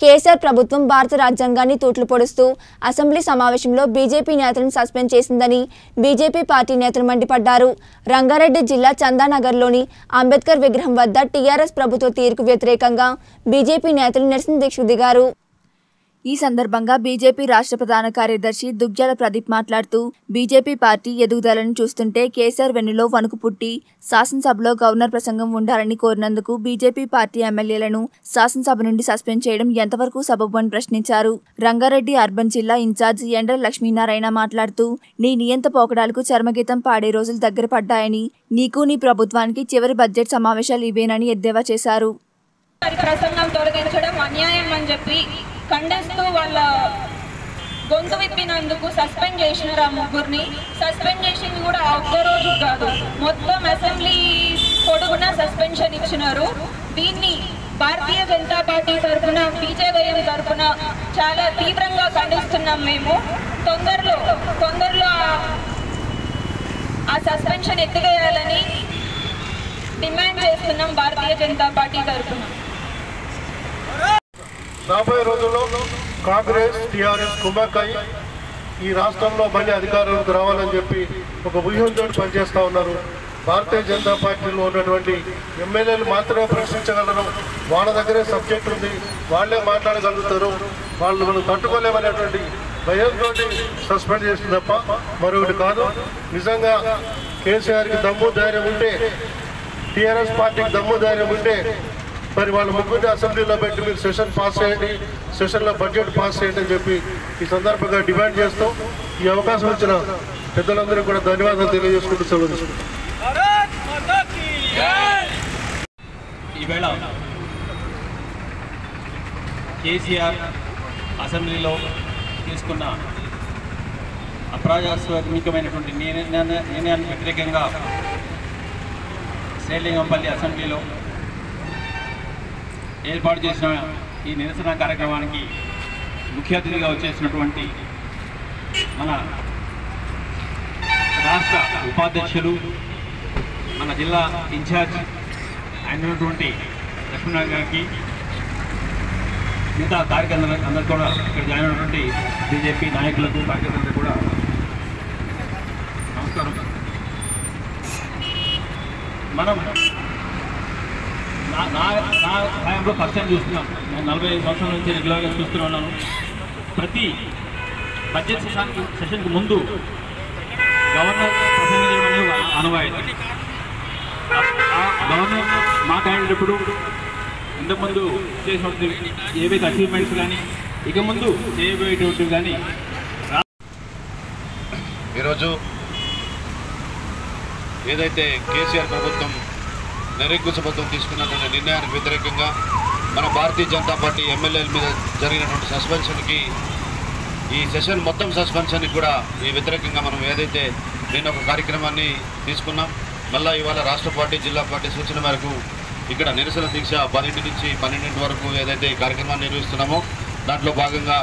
కేసీఆర్ ప్రభుత్వం భారత రాజ్యాంగాన్ని తూట్లు పొడుస్తూ అసెంబ్లీ సమావేశంలో బీజేపీ నేతలను సస్పెండ్ చేసిందని బీజేపీ పార్టీ నేతలు మండిపడ్డారు. రంగారెడ్డి జిల్లా చందానగర్లోని అంబేద్కర్ విగ్రహం వద్ద టీఆర్ఎస్ ప్రభుత్వ తీరుకు వ్యతిరేకంగా బీజేపీ నేతలు నిరసన దీక్షకు దిగారు. ఈ సందర్భంగా బీజేపీ రాష్ట్ర ప్రధాన కార్యదర్శి దుగ్జాల ప్రదీప్ మాట్లాడుతూ బీజేపీ పార్టీ ఎదుగుదలను చూస్తుంటే కేసీఆర్ వెన్నులో వణుకు పుట్టి శాసనసభలో గవర్నర్ ప్రసంగం ఉండాలని కోరినందుకు బీజేపీ పార్టీ ఎమ్మెల్యేలను శాసనసభ నుండి సస్పెండ్ చేయడం ఎంతవరకు సబబు అని ప్రశ్నించారు. రంగారెడ్డి అర్బన్ జిల్లా ఇన్ఛార్జ్ ఎండ్ర లక్ష్మీనారాయణ మాట్లాడుతూ నీ నియంత పోకడాలకు చర్మగీతం పాడే రోజులు దగ్గర పడ్డాయని నీకు నీ ప్రభుత్వానికి చివరి బడ్జెట్ సమావేశాలు ఇవేనని ఎద్దేవా చేశారు. ప్రసంగం తొలగించడం అన్యాయం అని చెప్పి ఖండిస్తూ వాళ్ళ గొంతు విప్పినందుకు సస్పెండ్ చేసినారు ఆ ముగ్గురిని. సస్పెండ్ చేసింది కూడా ఒక్క రోజు కాదు. మొత్తం అసెంబ్లీ పొడుగున సస్పెన్షన్ ఇచ్చినారు. దీన్ని భారతీయ జనతా పార్టీ తరఫున బీజేవైఎం తరఫున చాలా తీవ్రంగా ఖండిస్తున్నాం మేము. తొందరలో తొందరలో ఆ- ఆ సస్పెన్షన్ ఎత్తివేయాలని డిమాండ్ చేస్తున్నాం భారతీయ జనతా పార్టీ తరఫున. రాబోయే రోజుల్లో కాంగ్రెస్ టీఆర్ఎస్ కుమ్మక్కై ఈ రాష్ట్రంలో మళ్ళీ అధికారంలోకి రావాలని చెప్పి ఒక వ్యూహంతో పనిచేస్తూ ఉన్నారు. భారతీయ జనతా పార్టీలో ఉన్నటువంటి ఎమ్మెల్యేలు మాత్రమే ప్రశ్నించగలరు. వాళ్ళ దగ్గరే సబ్జెక్ట్ ఉంది. వాళ్ళే మాట్లాడగలుగుతారు. వాళ్ళు మనం తట్టుకోలేమనేటువంటి భయంతో సస్పెండ్ చేస్తుంది తప్ప మరొకటి కాదు. నిజంగా కేసీఆర్కి దమ్ము ధైర్యం ఉంటే టీఆర్ఎస్ పార్టీకి దమ్ము ధైర్యం ఉంటే మరి వాళ్ళ ముగ్గురిని అసెంబ్లీలో పెట్టి మీరు సెషన్ పాస్ చేయండి సెషన్లో బడ్జెట్ పాస్ చేయండి అని చెప్పి ఈ సందర్భంగా డిమాండ్ చేస్తూ ఈ అవకాశం ఇచ్చిన పెద్దలందరూ కూడా ధన్యవాదాలు తెలియజేసుకుంటూ సెలవు ఈవేళ కేసీఆర్ అసెంబ్లీలో తీసుకున్న అప్రజాస్వామికమైనటువంటి నిర్ణయాన్ని వ్యతిరేకంగా శ్రీలింగంపల్లి అసెంబ్లీలో ఏర్పాటు చేసిన ఈ నిరసన కార్యక్రమానికి ముఖ్య అతిథిగా వచ్చేసినటువంటి మన రాష్ట్ర ఉపాధ్యక్షులు మన జిల్లా ఇన్ఛార్జ్ అయినటువంటి లక్ష్మీనారాయణ గారికి మిగతా కార్యకర్తలు అందరు కూడా ఇక్కడ జాయిన్ అయినటువంటి బీజేపీ నాయకులకు కార్యకర్తలకు కూడా నమస్కారం. మనం నా నా టైంలో ఫస్ట్ టైం చూస్తున్నాం. నేను నలభై ఐదు సంవత్సరాల నుంచి రెగ్యులర్గా చూస్తూ ఉన్నాను. ప్రతి బడ్జెట్ సెషన్కి సెషన్కి ముందు గవర్నర్ ప్రసంగించడం అనేది ఒక గవర్నర్ మాట్లాడేటప్పుడు ఇంతకుముందు చేసినటువంటి ఏవైతే అచీవ్మెంట్స్ కానీ ఇక ముందు చేయబోయేటువంటి కానీ ఈరోజు ఏదైతే కేసీఆర్ ప్రభుత్వం నిరంకుశబద్ధం తీసుకున్నటువంటి నిర్ణయానికి వ్యతిరేకంగా మన భారతీయ జనతా పార్టీ ఎమ్మెల్యేల మీద జరిగినటువంటి సస్పెన్షన్కి ఈ సెషన్ మొత్తం సస్పెన్షన్కి కూడా ఈ వ్యతిరేకంగా మనం ఏదైతే నేను ఒక కార్యక్రమాన్ని తీసుకున్నాం మళ్ళీ ఇవాళ రాష్ట్ర పార్టీ జిల్లా పార్టీ సూచన మేరకు ఇక్కడ నిరసన దీక్ష పన్నెండు నుంచి పన్నెండింటి వరకు ఏదైతే ఈ కార్యక్రమాన్ని నిర్వహిస్తున్నామో దాంట్లో భాగంగా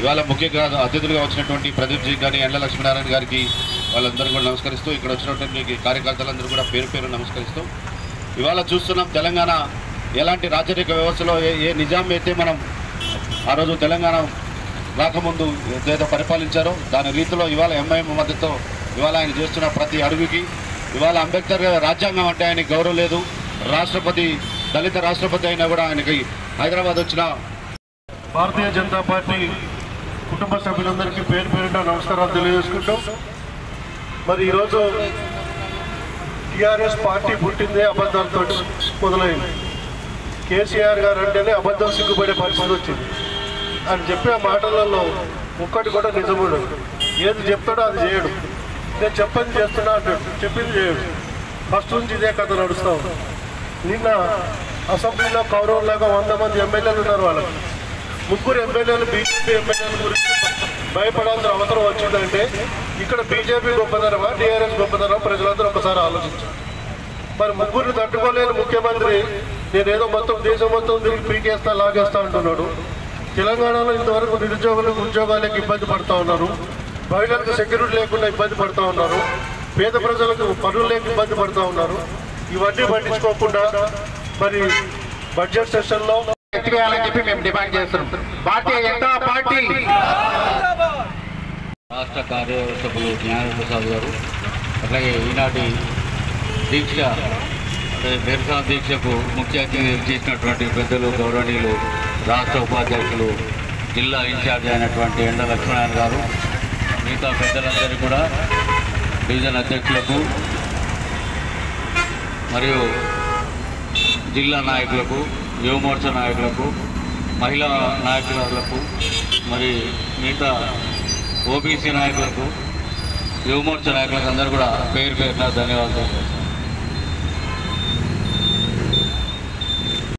ఇవాళ ముఖ్యంగా అతిథులుగా వచ్చినటువంటి ప్రదీప్ జీ గారి ఎండ్ల లక్ష్మీనారాయణ గారికి వాళ్ళందరూ కూడా నమస్కరిస్తూ ఇక్కడ వచ్చినటువంటి కార్యకర్తలందరూ కూడా పేరు పేరు నమస్కరిస్తూ ఇవాళ చూస్తున్నాం తెలంగాణ ఎలాంటి రాజరిక వ్యవస్థలో ఏ ఏ నిజాం అయితే మనం ఆ రోజు తెలంగాణ రాకముందు ఏదైతే పరిపాలించారో దాని రీతిలో ఇవాళ ఎంఐఎం మద్దతు ఇవాళ ఆయన చేస్తున్న ప్రతి అడుగుకి ఇవాళ అంబేద్కర్ రాజ్యాంగం అంటే ఆయనకి గౌరవం లేదు. రాష్ట్రపతి దళిత రాష్ట్రపతి అయినా కూడా ఆయనకి హైదరాబాద్ వచ్చిన భారతీయ జనతా పార్టీ కుటుంబ సభ్యులందరికీ పేరు పేరున నమస్కారాలు తెలియజేసుకుంటూ మరి ఈరోజు టీఆర్ఎస్ పార్టీ పుట్టిందే అబద్ధాలతో మొదలైంది. కేసీఆర్ గారు అంటేనే అబద్ధం సిగ్గుపడే పరిస్థితి వచ్చింది. అని చెప్పే మాటలలో ఒక్కటి కూడా నిజముడు ఏది చెప్తాడో అది చేయడు. నేను చెప్పని చేస్తున్నా అంటాడు. చెప్పింది చేయడు. ఫస్ట్ నుంచి ఇదే కథ నడుస్తూ ఉంది. నిన్న అసెంబ్లీలో కౌరవులాగా వంద మంది ఎమ్మెల్యేలు ఉన్నారు వాళ్ళకి. ముగ్గురు ఎమ్మెల్యేలు బీజేపీ ఎమ్మెల్యేల గురించి భయపడాల్సిన అవసరం వచ్చిందంటే ఇక్కడ బీజేపీ గొప్పదనమా టీఆర్ఎస్ గొప్పదనమా ప్రజలందరూ ఒకసారి ఆలోచించారు మరి ముగ్గురిని తట్టుకోలేని ముఖ్యమంత్రి నేనేదో మొత్తం దేశం మొత్తం తిరిగి పీకేస్తా లాగేస్తా అంటున్నాడు. తెలంగాణలో ఇంతవరకు నిరుద్యోగులకు ఉద్యోగాలకు ఇబ్బంది పడుతూ ఉన్నారు. మహిళలకు సెక్యూరిటీ లేకుండా ఇబ్బంది పడుతూ ఉన్నారు. పేద ప్రజలకు పనులు లేక ఇబ్బంది పడుతూ ఉన్నారు. ఇవన్నీ పట్టించుకోకుండా మరి బడ్జెట్ సెషన్లో ఎత్తివేయాలని చెప్పి మేము డిమాండ్ చేస్తున్నాం. భారతీయ జనతా పార్టీ రాష్ట్ర కార్యసభ్యులు జ్ఞానప్రసాద్ గారు అట్లాగే ఈనాటి దీక్ష నిరసన దీక్షకు ముఖ్య అతిథి చేసినటువంటి పెద్దలు గౌరవనీయులు రాష్ట్ర ఉపాధ్యక్షులు జిల్లా ఇన్ఛార్జ్ అయినటువంటి ఎండ లక్ష్మణారాయణ గారు మిగతా పెద్దలందరూ కూడా డివిజన్ అధ్యక్షులకు మరియు జిల్లా నాయకులకు యువమోర్చా నాయకులకు మహిళా నాయకులకు మరి మిగతా ఓబీసీ నాయకులకు యువమోర్చా నాయకులకు అందరూ కూడా పేరు పేరున ధన్యవాదాలు.